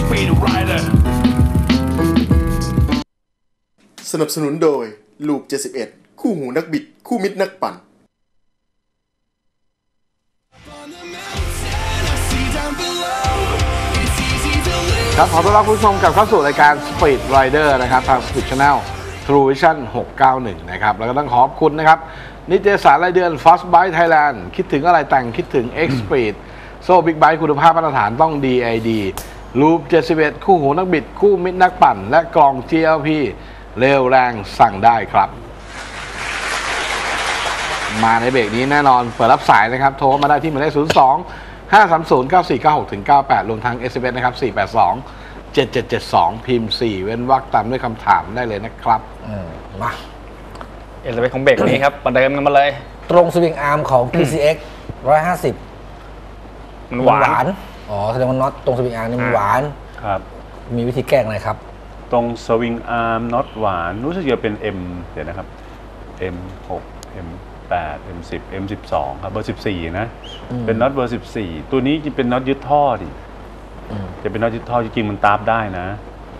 Speed Rider. สนับสนุนโดยลูป 71 คู่หูนักบิด คู่มิตรนักปั่น ครับขอต้อนรับคุณผู้ชมกลับเข้าสู่รายการ Speed Rider นะครับ ทาง Speed Channel True Vision 691 นะครับ แล้วก็ต้องขอบคุณนะครับ นิตยสารรายเดือน Fast Bike Thailand คิดถึงอะไรแต่งคิดถึง X Speed โซ่บิ๊กไบค์คุณภาพมาตรฐานต้อง DID ลูป 71 คู่หูนักบิด คู่มิตรนักปั่น และกล่อง GLP เร็วแรงสั่งได้ครับ มาในเบรกนี้แน่นอนเปิดรับสายนะครับ โทรมาได้ที่หมายเลข 02 530 9496ถึง98 รวมทั้ง SMS นะครับ 482 7772 พิมพ์ 4 เว้นวรรคตามด้วยคำถามได้เลยนะครับอืมมาเอลเวของเบรกนี้ครับประเดิมกันมาเลย ตรง swing arm ของ PCX 150 มันหวาน อ๋อแสดงว่าน็อตตรง swing arm นี่มันหวาน ครับ มีวิธีแก้ไงครับ ตรง swing arm น็อตหวาน รู้สึกจะเป็น M เดี๋ยวนะครับ M6 M8 M10 M12 ครับเบอร์ 14 นะเป็นน็อตเบอร์ 14 ตัวนี้จะเป็นน็อตยึดท่อดิอืมจะเป็นน็อตยึดท่อจริงๆมันต๊าปได้นะ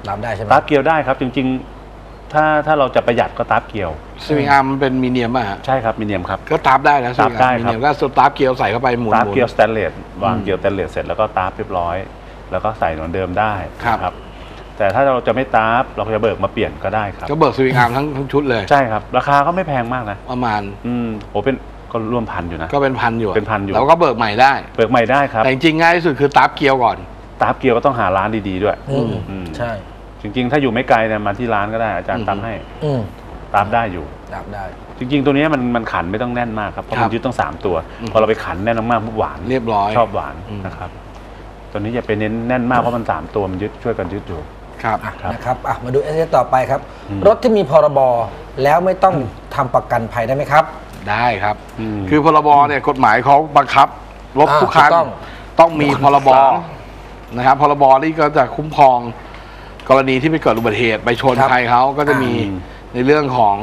รับได้ใช่ไหม ต๊าปเกลียวได้ครับ จริงๆ ถ้าถ้าเราจะประหยัดก็ตาบเกลียว สวิงอาร์มมันเป็นมีเนียมอะฮะใช่ครับมีเนียมครับ ก็ตาบได้นะสวิงตาอาบร์ได้มครับมีเนียมก็สตาร์ฟเกียวใส่เข้าไปหมุนตาบหมุนเกลียวสแตนเลสวางอืมเกลียวสแตนเลสเสร็จแล้วก็ตาบเรียบร้อย แล้วก็ใส่เหมือนเดิมได้ครับนะแต่ถ้าเราจะไม่ตาบเราจะเบิกมาเปลี่ยนก็ได้ครับ ก็เบิกสวิงอาร์มทั้งทั้งชุดเลย ใช่ครับ ราคาก็ไม่แพงมากนะประมาณ อืมโอ้เป็นก็ร่วมพันอยู่นะ ก็เป็นพันอยู่ะเป็นพันอยู่แล้วก็เบิกใหม่ได้ เบิกใหม่ได้ครับ แต่จริงๆง่ายที่สุดคือตาบเกียวก่อน ตาบเกียวก็ต้องหาร้านดีๆด้วย อืมอืมใช่ จริง ๆ ถ้าอยู่ไม่ไกลเนี่ยมาที่ร้านก็ได้อาจารย์อืมตามให้อืมตามได้อยู่รับได้ จริง ๆ ตัวเนี้ยมันมันขันไม่ต้องแน่นมากครับเพราะครัมับนยึดต้องสามตัว อืม พอเราไปขันแน่นมากๆปุ๊บหวานเรียบร้อย ชอบหวานอืม นะครับ ตัวนี้อย่าไปเน้นแน่นมากเพราะมันสามตัวมันยึดช่วยกันยึดอยู่ ครับ อะครับนะครับอะมาดูเอสต่อไปครับ อืม รถที่มีพรบแล้วไม่ต้องทำประกันภัยได้ไหมครับ ได้ครับ อืม คือพรบเนี่ยกฎหมายเขาบังคับรถอ่าทุกคันถูกต้อง ต้องมีพรบนะครับพรบนี่ก็จะคุ้มครอง กรณีที่ไปเกิดอุบัติเหตุไปชนครับใครเขาก็จะมีอืมในเรื่องของ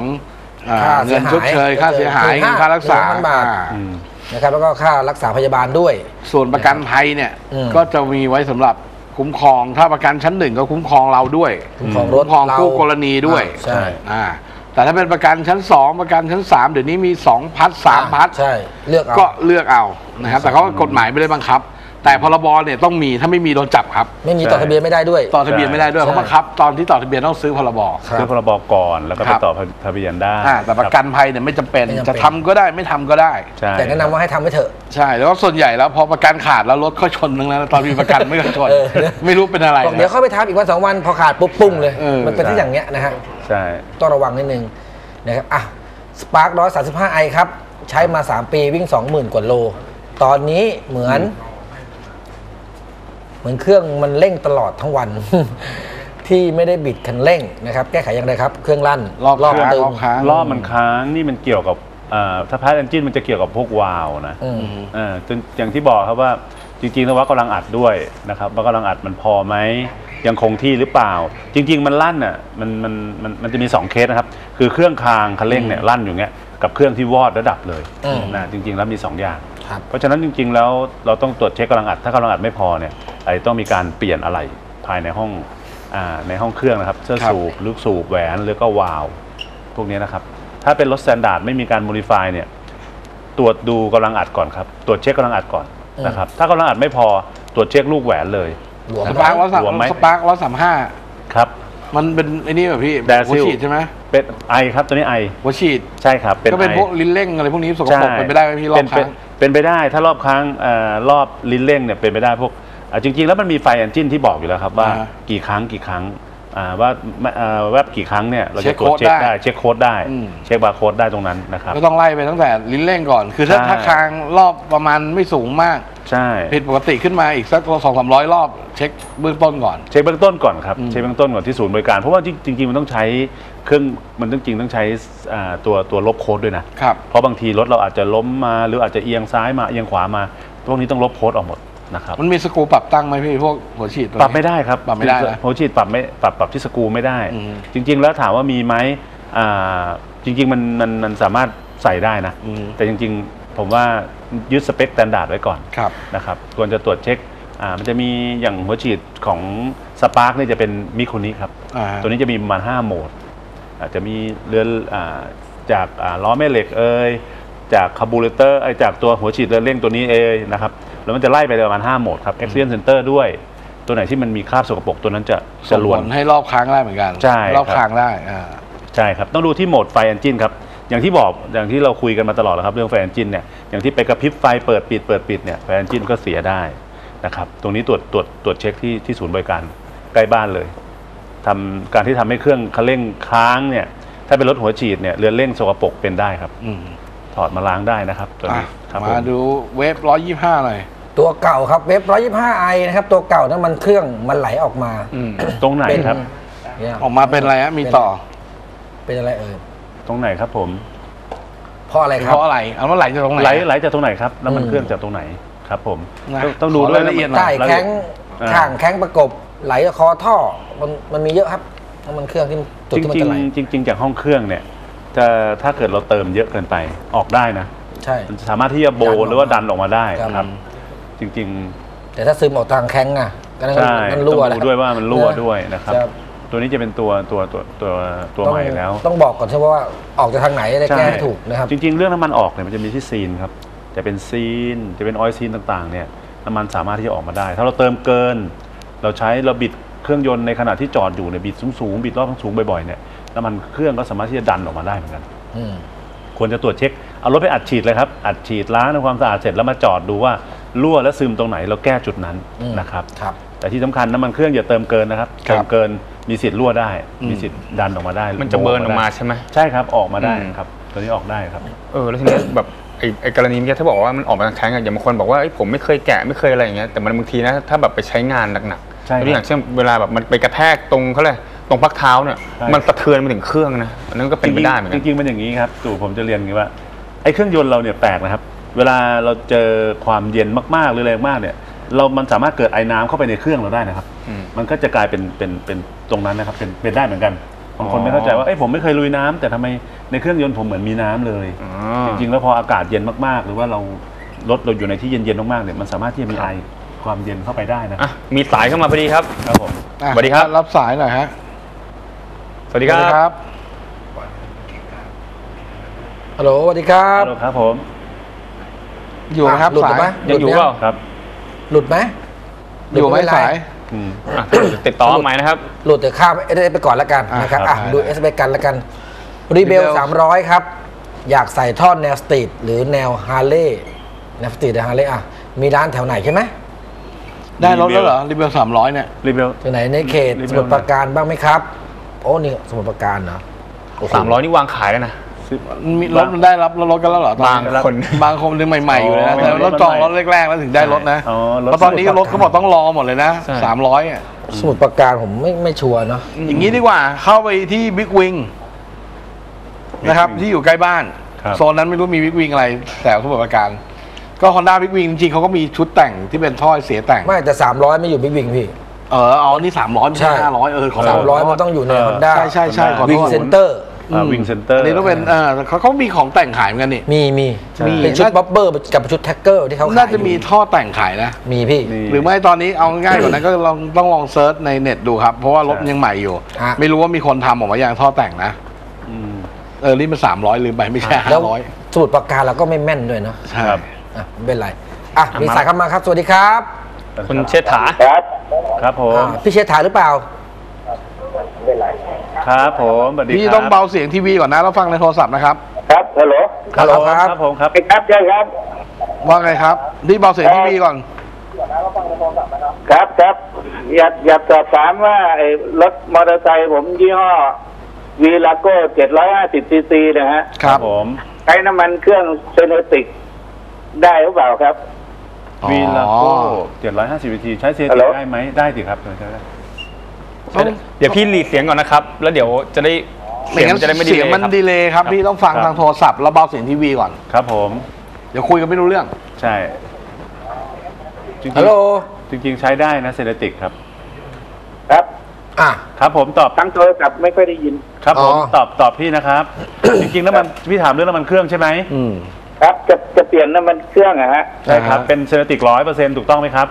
อ่าค่าเงินชดเชยเสียหายค่าเสียหายเกินเงินค่ารักษาหนึ่งพันบาท อ่าอืม นะครับ แล้วก็ค่ารักษาพยาบาลด้วย ส่วนประกันภัยเนี่ยอืม ก็จะมีไว้สำหรับคุ้มครอง ถ้าประกันชั้นหนึ่งก็คุ้มครองเราด้วยคุ้มครองรถคุ้มครองเราคู่กรณีด้วยอ่าใช่อ่าแต่ถ้าเป็นประกันชั้นสองประกันชั้นสามเดี๋ยวนี้มีสองพัดสามพัดใช่ เลือกเอา ก็เลือกเอานะครับ แต่เขาก็กฎหมายไม่ได้บังคับ แต่พรบเนี่ยต้องมีถ้าไม่มีโดนจับครับ ไม่มีต่อทะเบียนไม่ได้ด้วย ต่อทะเบียนไม่ได้ด้วยใช่ เขาบังคับ ตอนที่ต่อทะเบียนต้องซื้อพรบ ครับ ซื้อพรบก่อนแล้วก็คไปรับ ต่อทะเบียนได้อ่าแต่ประกันภัยเนี่ยไม่จำเป็นไม่จำเป็น จะทำก็ได้ไม่ทำก็ได้ ใช่แต่แนะนำว่าให้ทำไว้เถอะ ใช่แล้วก็ส่วนใหญ่แล้วพอประกันขาดแล้วรถก็ชนทั้งนั้นตอนมีประกันไม่ก็ชน เออ ไม่รู้เป็นอะไรบอกเดี๋ยวนะ เข้าไปทำอีกวันสองวันพอขาดปุ๊บปุ้งเลย เออ มันเป็นที่อย่างเงี้ยนะฮะ ใช่ ต้องระวังนิดนึงนะครับ อะสปาร์คร้อยสามสิบห้า i ครับ ใช้มา 3 ปีวิ่ง 20,000 กว่าโล ตอนนี้เหมือน เหมือนเครื่องมันเร่งตลอดทั้งวัน ที่ไม่ได้บิดคันเร่งนะครับ แก้ไขอย่างไรครับ เครื่องลั่นรอบค้างตึงรอบค้างรอบมันค้างนี่มันเกี่ยวกับอ่าถ้า part engine มันจะเกี่ยวกับพวกวาล์วนะอืมเออจนอย่างที่บอกครับว่าจริงๆต้องวัดกำลังอัดด้วยนะครับว่ากำลังอัดมันพอไหมยังคงที่หรือเปล่า จริง ๆ มันลั่นอะมันมันมันมันจะมี 2 เคสนะครับ คือเครื่องค้างคันเร่งเนี่ยลั่นอยู่เงี้ยกับเครื่องที่วอดระดับเลยอืมนะจริง ๆ แล้วมี 2 อย่าง ครับเพราะฉะนั้นจริง ๆ แล้วเราต้องตรวจเช็คกำลังอัด ถ้ากำลังอัดไม่พอเนี่ยไอ้ต้องมีการเปลี่ยนอะไรภายในห้องอ่าในห้องเครื่องนะครับเสื้อครับสูบลูกสูบแหวนหรือก็วาล์วพวกนี้นะครับถ้าเป็นรถ standard ไม่มีการ modify เนี่ยตรวจดูกำลังอัดก่อนครับตรวจเช็คกำลังอัดก่อนอืมนะครับถ้ากำลังอัดไม่พอตรวจเช็คลูกแหวนเลยหลวมสปาร์คร้อยสามรวมไหมสปาร์คร้อยสามห้าครับมันเป็นไอ้นี่แบบพี่แดซิลหัวฉีดใช่ไหมเป็นไอครับตัวนี้ไอหัวฉีดใช่ครับ เป็นก็เป็นไอพวกลิ้นเร่งอะไรพวกนี้สกปรกใช่เป็นไปได้ไหมพี่รอบเป็นค้าง เป็นไปได้ถ้ารอบค้างเอ่อรอบลิ้นเร่งเนี่ยเป็นไปได้พวกอ่าจริง ๆ แล้วมันมีไฟแอนจินที่บอกอยู่แล้วครับว่าอ่ากี่ครั้งกี่ครั้ง อ่าว่าเอ่อแวบกี่ครั้งเนี่ยเราเช็จะคตรวจโค้ดเช็คได้ได้เช็คโค้ดได้อืมเช็คบาร์โค้ดได้ตรงนั้นนะครับก็ต้องไล่ไปตั้งแต่ลิ้นเร่งก่อน คือถ้าใช่ถ้าคางรอบประมาณไม่สูงมากใช่ผิดปกติขึ้นมาอีกสักสองสามร้อยรอบเช็คเบื้องต้นก่อนเช็คเบื้องต้นก่อนครับอืมเช็คเบื้องต้นก่อนที่ศูนย์บริการเพราะว่าจริง ๆ มันต้องใช้เครื่องมันต้องจริงต้องใช้อ่าตัวตัวลบโค้ดด้วยนะครับเพราะบางทีรถเราอาจจะล้มมาหรืออาจจะเอียงซ้ายมาเอียงขวามาพวกนี้ต้องลบโค้ดออกหมด นะครับมันมีสกรูปรับตั้งไหมพี่พวกหัวฉีดตัวนี้ ปรับไม่ได้ครับปรับไม่ได้นะโฮฉีดปรับไม่ปรับปรับที่สกรูไม่ได้ อืม จริง ๆ แล้วถามว่ามีไหมอ่าจริง ๆ มันมันมันสามารถใส่ได้นะ อืมแต่จริง ๆ ผมว่ายึดสเปค standard ไว้ก่อนครับ นะครับควรจะตรวจเช็คอ่ามันจะมีอย่างหัวฉีดของสปาร์กนี่จะเป็นมิคุนิครับ อ่าตัวนี้จะมีประมาณ 5 โหมดอาจจะมีเรือนอาจากอ่าล้อแม่เหล็กเอ่ยจากคาร์บูเรเตอร์เอยจากตัวหัวฉีดเรือนเร่งตัวนี้เอยนะครับ แล้วมันจะไล่ไปประมาณ5โหมดครับ Experience Center ด้วย ตัวไหนที่มันมีคราบสกปรกตัวนั้นจะส่จะงลผวน ลให้รอบค้างได้เหมือนกันใช่รอบครับ ค้างได้อ่า ใช่ครับ ต้องดูที่โหมดไฟเอนจินครับ อย่างที่บอกอย่างที่เราคุยกันมาตลอดแล้วครับ เรื่องไฟเอนจินเนี่ยอย่างที่ไปกระพริบไฟเปิดปิดเปิดปิดเนี่ยไฟเอนจินก็เสียได้นะครับ ตรงนี้ตรวจตรวจตรวจเช็คที่ที่ศูนย์บริการใกล้บ้านเลยทำการที่ทำให้เครื่องคันเร่งค้างเนี่ยถ้าเป็นรถหัวฉีดเนี่ยเรือนเร่งสกปรกเป็นได้ครับ อืม ถอดมาล้างได้นะครับตัวอะนี้ครับผมาดูเวฟร้อยยี่ห้าหน่อย ตัวเก่าครับเว็บ 125ไอนะครับ ตัวเก่านั้นมันเครื่องมันไหลออกมาอืมตรงไหนเป็นครับ เนี่ยออกมาเป็นอะไรฮะมีต่อ เป็นอะไรเอ่ยตรงไหนครับผมเพราะอะไรคเพรับราะอะไร เอาว่าไหลจากตรงไหน ไหลไหลจากตรงไหนครับน้ำมันอืม เครื่องจากตรงไหนครับ ผมนะต้องต้องดูขอด้วยรายละเอียดหน่อย ใต้แข้งอ่า ข้างแข้งประกบไหลคอท่อมันมันมีเยอะครับน้ำมันเครื่องที่จุดจที่มันริงจะไหล ๆจริง ๆ จากห้องเครื่องเนี่ย จะถ้าเกิดเราเติมเยอะเกินไปออกได้นะ ใช่ มันสามารถที่จะโบดันออกมาหรือว่าดันออกมาได้ครับครับจริงแต่ถ้าซึมออกทางแข้งอะก็นั่นๆก็ใช่มันต้รั่วองแล้วดูด้วยว่ามันรั่วด้วยนะครับ ครับ ตัวนี้จะเป็นตัวตัวตัวตัวตัวต้องใหม่แล้ว ต้องบอกก่อนใช่ไหมว่าออกจากทางไหนอะไรแก้ให้ถูกนะครับ จริง ๆ เรื่องน้ำมันออกเนี่ยมันจะมีที่ซีนครับจะเป็นซีนจะเป็นออยล์ซีนต่างๆเนี่ยน้ำมันสามารถที่จะออกมาได้ ถ้าเราเติมเกิน เราใช้เราบิดเครื่องยนต์ในขณะที่จอดอยู่เนี่ยบิดสูงๆบิดรอบสูงๆบ่อยๆเนี่ย น้ำมันเครื่องก็สามารถที่จะดันออกมาได้เหมือนกันอืมควรจะตรวจเช็คเอารถไปอัดฉีดเลยครับ อัดฉีดล้างทำความสะอาดเสร็จแล้วมาจอดดูว่ารั่วและซึมตรงไหนเราแก้จุดนั้นอืมนะครับครับ แต่ที่สำคัญน้ำมันเครื่องอย่าเติมเกินนะครับครับเติมเกินมีสิทธิ์รั่วได้อืมมีสิทธิ์ดันออกมาได้ มันจะเบิร์นออกมาใช่ไหมใช่ครับออกมาได้อืมครับตัวนี้ออกได้ครับเออแล้วทีนี้แบบไอ้ไอ้กรณีเนี้ยถ้าบอกว่ามันออกมาทางแท้งอะอย่างบางคนบอกว่าเอ้ยผมไม่เคยแกะไม่เคยอะไรอย่างเงี้ยแต่มันบางทีนะถ้าแบบไปใช้งานหนักๆใช่ครับตัวอย่างเช่นเวลาแบบมันไปกระแทกตรงเขาเลย ตรงพักเท้าเนี่ยใช่ มันสะเทือนไปถึงเครื่องนะอันนั้นก็เป็นไปได้เหมือนจกัริน งๆจริงๆมันอย่างนี้ครับตู่ผมจะเรียนอย่างนี้ว่าไอ้เครื่องยนต์เราเนี่ยแปลกนะครับ เวลาเราเจอความเย็นมากๆหรือแรงมากเนี่ย เรามันสามารถเกิดไอ้น้ำเข้าไปในเครื่องเราได้นะครับ อืมมันก็จะกลายเป็นเป็นเป็นตรงนั้นนะครับเป็นเป็นได้เหมือนกันบางคนอ๋อ ไม่เข้าใจว่าเอ้ยผมไม่เคยลุยน้ำแต่ทำไมในเครื่องยนต์ผมเหมือนมีน้ำเลย อ๋อ จริงๆแล้วพออากาศเย็นมากๆ หรือว่าเรารถเราอยู่ในที่เย็นๆมากๆเนี่ยมันสามารถที่จะมีไอความเย็นเข้าไปได้นะอะมีสายเข้ามาพอดีครับ ครับผม อะสวัสดีครับ รับสายหน่อยฮะ สวัสดีครับ ฮัลโหลสวัสดีครับฮัลโหลครับผมอยู่ไหมครับหลุดสายไหม ยังอยู่หลุดเปล่าครับหลุดไหมอยู่ไหมลุดเป็นร สาย อืมอะติดต่อมาใหม่นะครับหลุดแต่ข้ามเอสไปก่อนแล้วกันอะนะครับครับอะได้ดูเอสไปกันแล้วกันรีเบล Rebel 300 ครับ อยากใส่ท่อแนวสตรีทหรือแนวฮาร์เลย์แนวสตรีทหรือฮาร์เลย์อะ มีร้านแถวไหนใช่ไหมได้รถแล้วเหรอรีเบลสามร้อยเนี่ย รีเบล แถวไหนในเขต Rebel สมุทรปราการบ้างไหมครับ โอ้นี่สมุทรปราการเนาะสามร้อยนี่วางขายแล้วนะ มีรถมันได้รับรถกันแล้วเหรอตอนบางนี้คน บางคนยังใหม่ๆอยู่เลยนะอ๋อแต่รถจองรถแรกๆแล้วถึงได้รถนะอ๋อรถเพราะตอนนี้รถเขาบอกต้องรอหมดเลยนะใช่ สามร้อยอะสมุทรปราการผมไม่ไม่ชัวร์เนาะอย่างนี้ดีกว่าเข้าไปที่บิ๊กวิงนะครับที่อยู่ใกล้บ้าน ครับ โซนนั้นไม่รู้มี BigWing อะไรแต่สมุทรปราการ ก็ Honda BigWing จริงๆเขาก็มีชุดแต่งที่เป็นท่อไอเสียแต่ง ไม่แต่300ไม่อยู่ BigWing พี่ เออเอานี่สามร้อยไม่ใช่ใช่ ห้าร้อยเออขอโทษ300มันต้องอยู่ในเออฮอนด้าใช่ใช่ใช่ขอโทษ Wing Center อ่า Wing Center อันนี้ต้องเป็นเออเขาเขามีของแต่งขายเหมือนกันนี่ มีมีใช่ เป็นชุด bobber กับชุด tracker ที่เขาขายน่าจะมีท่อแต่งขายนะ มีพี่ นี่ หรือไม่ตอนนี้เอาง่ายกว่านั้นก็ลองต้องลอง search ในเน็ตดูครับ เพราะว่ารถใช่ยังใหม่อยู่ ฮะ ไม่รู้ว่ามีคนทำออกมาอย่างท่อแต่งนะ อืม เออ นี่มันสามร้อยลืมไปไม่ใช่แล้ห้าวร้อยสมุดปราการเราก็ไม่แม่นด้วยเนาะใช่ ครับ อะไม่เป็นไรอะอะมีมาสายเข้ามาครับ สวัสดีครับ คุณเชษฐาครับ ผมอ่าพี่เชษฐาหรือเปล่า ครับผมสวัสดีพี่ครับต้องเบาเสียงทีวีก่อนนะแล้วฟังในโทรศัพท์นะครับ ครับฮัลโหลครับผมครับ ครับผมครับ ครับใช่ครับ ว่าไงครับพี่เบาเสียงทีวีก่อน ครับครับอยากอยากสอบถามว่าไอ้รถมอเตอร์ไซค์ผมยี่ห้อวีลาโก้750ซีซีนะฮะครับผม ใช้น้ำมันเครื่องเซโนติกได้หรือเปล่าครับ วีลาอ๋โก้อเจ็ดร้อยห้าสิบวิธีใช้เซฮัติลโหลได้ไหมได้สิครับใช้ได้ต้องเดี๋ยวพี่หลีดเสียงก่อนนะครับ แล้วเดี๋ยวจะได้ไม่เสียงงั้มันนจะได้ไม่ดีเสียงเลยมันครับดีเลยครับพี่ต้องฟังครับทางโทรศัพท์แล้วเบาเสียงทีวีก่อนครับ ผม เดี๋ยวคุยกันไม่รู้เรื่อง ใช่จริงๆฮัลโหลจริงๆใช้ได้นะ synthetic ครับ ครับอะครับผมตอบทั้งโทรศัพท์ไม่ค่อยได้ยิน ครับผมอ๋อตอบตอบพี่นะครับ จริงๆแล้วมันพี่ถามเรื่องน้ำมันเครื่องใช่ไหมอืม ครับจะจะเปลี่ยนน้ำมันเครื่องอะฮะใช่ครับ อ่าฮะ เป็น synthetic ร้อยเปอร์เซ็นต์ถูกต้องไหมครับ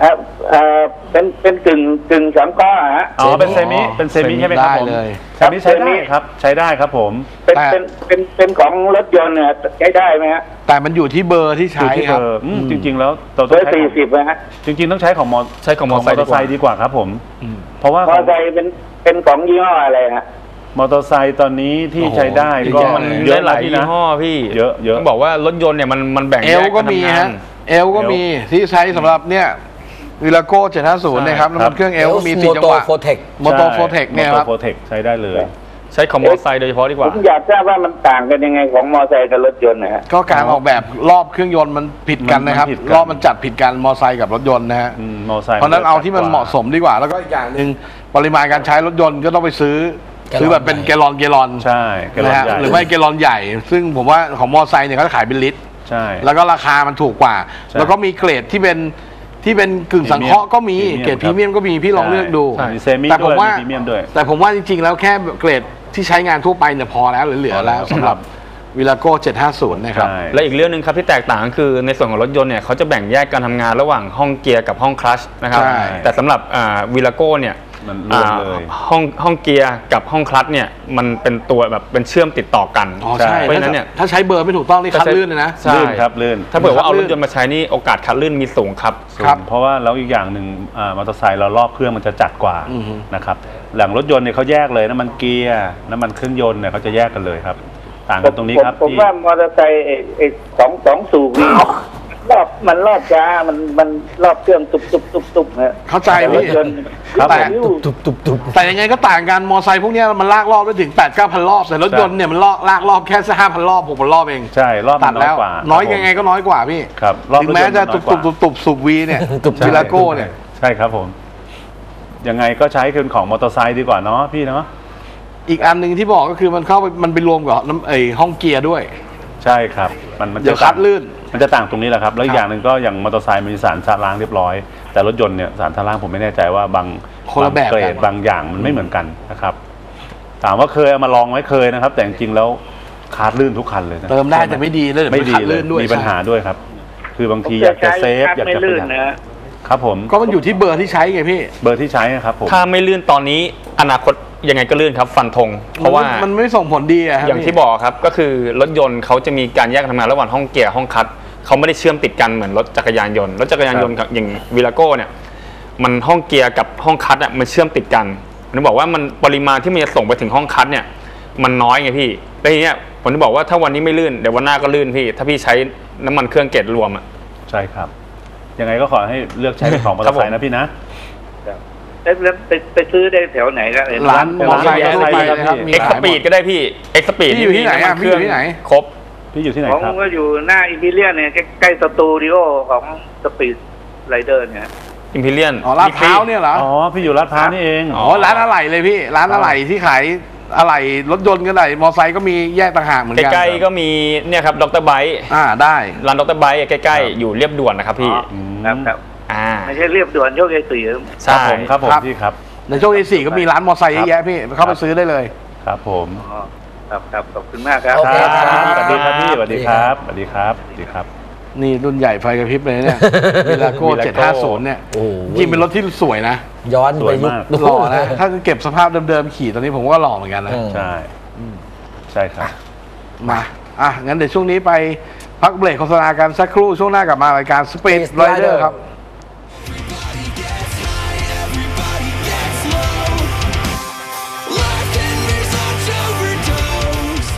เอ่อเอ่อเป็นเป็นกึ่งกึ่งสังเคราะห์ฮะ อ๋อ เป็น semi เป็น semi ใช่ไหมครับผมได้เลย semi ใช้ได้ครับ ใช้ได้ครับผม เป็นแต่ เป็นเป็นเป็นของรถยนต์เนี่ยใช้ได้ไหมฮะแต่มันอยู่ที่เบอร์ที่อยู่ใช้ที่คเบรับ อร์อืมจริง ๆ แล้วเราเบต้อองร์ใช้สี่ของสิบนะฮะจริง ๆ ต้องใช้ของมอใช้ของมอเตอร์ไซค์เตอร์ไซค์ดีกว่าครับผมเพราะว่ามอเตอร์ไซค์เป็นเป็นของยี่ห้ออะไรฮะ มอเตอร์ไซค์ตอนนี้ที่โอ้โหใช้ได้เยอะก็แยะมันเลยได้หลายพี่ยี่นะห้อพี่เยอะเยอะต้องบอกว่ารถยนต์เนี่ยมันมันแบ่งเอแยลกก็การมีทำงาฮะนเอลก็มีที่ใช้สำหรับเนี่ยวิลาโก้750นะครับน้ำมันเครื่องเอลก็มีสี่จังหวะโฟเทคมอเตอร์โฟเทคเนี่ยครับโฟ Tech ใช้ได้เลยใช้ของมอเตอร์ไซค์โดยเฉพาะดีกว่าผมอยากทราบว่ามันต่างกันยังไงของมอเตอร์ไซค์กับรถยนต์นะฮะก็การออกแบบรอบเครื่องยนต์มันผิดกันนะครับมันผิดกันรอบมันจัดผิดกันมอไซค์กับรถยนต์นะฮะอืมมอเตอร์ไซค์เพราะฉะนั้นเอาที่มันเหมาะสมดีกว่า แล้วก็อีกอย่างหนึ่งปริมาณการใช้รถยนต์ก็ต้องไปซื้อแกลลอน ซื้อแบบเป็นแกลลอนแกลลอนใช่แกลลอนะนฮะใหญ่หรือไม่แกลลอนใหญ่ ซึ่งผมว่าของมอไซค์เนี่ยเขาจะขายเป็นลิตร ใช่ แล้วก็ราคามันถูกกว่า ใช่แล้วก็มีเกรดที่เป็นที่เป็นกึ่งสังเคราะห์ก็มีพรีเมียมเกรดพรีเมียมก็มีพี่ลองเลือกดูใช่มี semi ด้วยแต่ผมว่ามีพรีเมียมด้วย แต่ผมว่าจริงๆ แล้วแค่เกรดที่ใช้งานทั่วไปเนี่ยพอแล้วเหลือๆแล้วสำหรับ Virago 750 นะครับ ใช่ และอีกเรื่องหนึ่งครับที่แตกต่างก็คือในส่วนของรถยนต์เนี่ยเขาจะแบ่งแยกการทำงานระหว่างห้องเกียร์กับห้องคลัตช์นะครับ ใช่แต่สำหรับ Virago เนี่ย มันรวมเลย อ่าห้องห้องเกียร์กับห้องคลัตช์เนี่ยมันเป็นตัวแบบเป็นเชื่อมติดต่อกันอ๋อใช่เพราะฉะนั้นเนี่ย ถ้าใช้เบอร์ไม่ถูกต้องนี่คลัตช์ลื่นเลยนะ ใช่ ลื่นครับลื่นถ้าเผื่อว่าเอาลื่รนถยนต์มาใช้นี่โอกาสคัดลื่นมีสูงครับ ครับ เพราะว่าแล้วอีกอย่างหนึ่งอ่ามอเตอร์ไซค์เรารอบเครื่องมันจะจัดกว่าอือฮึ นะครับหลังรถยนต์เนี่ยเขาแยกเลยน้ำมันเกียร์น้ำมันเครื่องยนต์เนี่ยเขาจะแยกกันเลยครับ ต่างกันตรงนี้ครับผมผมที่ว่ามอเตอร์ไซค์ไอ้ไอ้สองสองสูบนี่ รอบมันรอบช้ามันมันรอบเครื่องตุบตุบตุบตุบฮะเข้าใจแต่รพี่ถยนต์ครับแต่ตุบตุบตุบแต่ยังไงก็ต่างกันมอไซค์พวกเนี้ยมันลากรอบได้ถึง8 9 0 0รอบแต่รถยนต์เนี่ยมันลากลากรอบแค่ห้าพันรอบ6 0 0รอบเองใช่รอบตัมัดนน้อแล้ยวกว่าน้อยครับผมยังไงก็น้อยกว่าพี่ครับรอบถึงแม้รถยนต์จะน้ตุอบยกตุบว่าตุบตุบสูบวีเนี่ยตุบวิลาโก้เนี่ย ใช่ครับผม ยังไงก็ใช้เป็นของมอเตอร์ไซค์ดีกว่าเนาะพี่เนาะอีกอันหนึ่งที่บอกก็คือมันเข้าไปมันไปรวมกับน้ำไอห้องเกียร์ด้วย ใช่ครับ มันมันเดี๋ยวจะคัดลื่น มันจะต่างตรงนี้แหละครับ แล้วอีคกรับอย่างหนึ่งก็อย่างมอเตอร์ไซค์มีสารชะล้างเรียบร้อย แต่รถยนต์เนี่ยสารชะล้างผมไม่แน่ใจว่าบางคนละแบบางเกรดกัน บางอย่างมันไม่เหมือนกันนะครับ ถามว่าเคยเอามาลองไหมเคยนะครับ แต่จริงๆแล้วคาดลื่นทุกคันเลยนะเติมได้แต่ไม่ดีเลยเดี๋ยวไม่มันดีคัดเลยลื่นด้วยมีปัญหาด้วยครับ คือบางผมทีอยากจะใช้เซฟคัดอยากไม่จะประลื่หนยัดนะฮะครับผมก็มันอยู่ที่เบอร์ที่ใช้ไงพี่เบอร์ที่ใช้นะครับผมถ้าไม่ลื่นตอนนี้อนาคตยังไงก็ลื่นครับ ฟันธงเพราะว่ามันไม่ส่งผลดีอะครับอย่างที่พี่บอกครับก็คือรถยนต์เขาจะมีการแยกทำงานระหว่างห้องเกียร์ห้องคลัตช์ เขาไม่ได้เชื่อมติดกันเหมือนรถจักรยานยนต์รถจักรยานยนต์กับอย่างวิลาโก้เนี่ย มันห้องเกียร์กับห้องคลัตช์อะมันเชื่อมติดกันผมจะบอกว่ามันปริมาณที่มันจะส่งไปถึงห้องคลัตช์เนี่ย มันน้อยไงพี่แล้วทีเนี้ยผมจะบอกว่าถ้าวันนี้ไม่ลื่นเดี๋ยววันหน้าก็ลื่นพี่ ถ้าพี่ใช้น้ำมันเครื่องเกรดรวมอะใช่ครับยังไงก็ขอให้เลือกใช้เป็นของมอเตอร์ไซค์นะพี่นะแล้วแล้วไปไปซื้อได้แถวไหนกันร้านมอเตอร์ไซค์ร้านทั่วไปมอเตอร์ไซค์นะครับมีเอ็กซ์ขายสหมปีดดก็ได้พี่เอ็กซ์สปีดพี่อยู่ที่ไหนอะพี่อยู่ที่ไหน ครบ พี่อยู่ที่ไหนผมครับ ก็อยู่หน้าอิมพีเรียนเนี่ยใกล้ใกล้สตูดิโอของสปีดไรเดอร์เนี่ย อิมพีเรียน อ๋อลาดพร้าวเนี่ยเหรอ อ๋อ พี่อยู่ลาดพร้าวนี่เอง อ๋อ ร้านอะไหล่เลยพี่ ร้านอะไหล่ที่ขายอะไหล่รถยนต์ก็ได้ มอเตอร์ไซค์ก็มีแยกต่างหากเหมือนกันใกล้ๆก็มีเนี่ยครับดรไบค์อ่าได้ ร้านดรไบค์ใกล้ๆ อยู่เรียบด่วนนะครับพี่อ๋อครับครับอ่าไม่ใช่เรียบด่วนโชคชัยสี่ครับใช่ผมครับผมครับ พี่ครับ ในช่วงที่สี่ก็มีร้านมอเตอร์ไซค์เยอะแยะพี่ เข้าไปซื้อได้เลย ครับผม อ๋อ ครับครับขอบคุณมากครับโอเคครับครับ สวัสดีครับพี่สวัสดีครับสวัสดีครับสวัสดีครับ นี่รุ่นใหญ่ไฟกระพริบเลยเนี่ยวิลาโก้ Vilago 750 เนี่ยโอ้โห จริงเป็นรถที่สวยนะ ย้อนไปยุคสวยมาก หล่อนะ ถ้าเก็บสภาพเดิมๆขี่ตอนนี้ผมว่าหล่อเหมือนกันนะ อืม ใช่ใช่ครับ มา อะ งั้นเดี๋ยวช่วงนี้ไปพักเบรกโฆษณากันสักครู่ ช่วงหน้ากลับมารายการ Speed Speed Rider Rider ครับ